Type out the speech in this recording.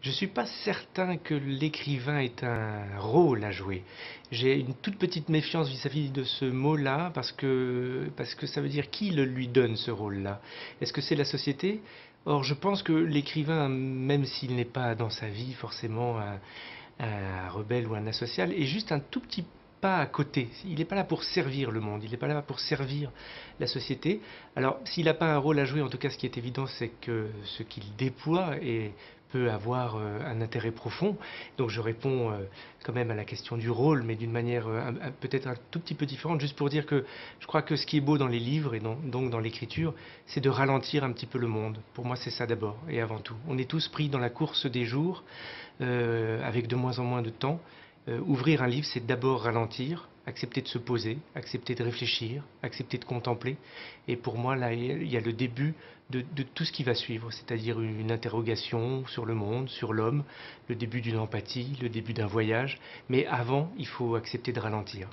Je ne suis pas certain que l'écrivain ait un rôle à jouer. J'ai une toute petite méfiance vis-à-vis de ce mot-là parce que, parce que ça veut dire qui le lui donne ce rôle-là? Est-ce que c'est la société? Or, je pense que l'écrivain, même s'il n'est pas dans sa vie forcément un, un rebelle ou un asocial, est juste un tout petit pas à côté. Il n'est pas là pour servir le monde, il n'est pas là pour servir la société. Alors, s'il n'a pas un rôle à jouer, en tout cas, ce qui est évident, c'est que ce qu'il déploie est, peut avoir euh, un intérêt profond. Donc, je réponds euh, quand même à la question du rôle, mais d'une manière euh, peut-être un tout petit peu différente, juste pour dire que je crois que ce qui est beau dans les livres et donc dans l'écriture, c'est de ralentir un petit peu le monde. Pour moi, c'est ça d'abord et avant tout. On est tous pris dans la course des jours, avec de moins en moins de temps. Ouvrir un livre, c'est d'abord ralentir, accepter de se poser, accepter de réfléchir, accepter de contempler. Et pour moi, là, il y a le début de, tout ce qui va suivre, c'est-à-dire une interrogation sur le monde, sur l'homme, le début d'une empathie, le début d'un voyage. Mais avant, il faut accepter de ralentir.